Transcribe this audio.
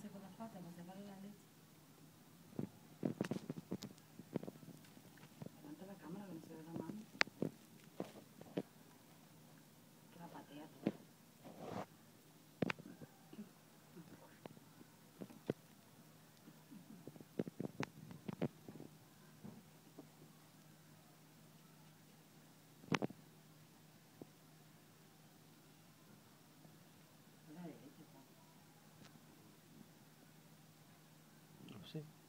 seconda parte, ma stiamo arrivando Sí.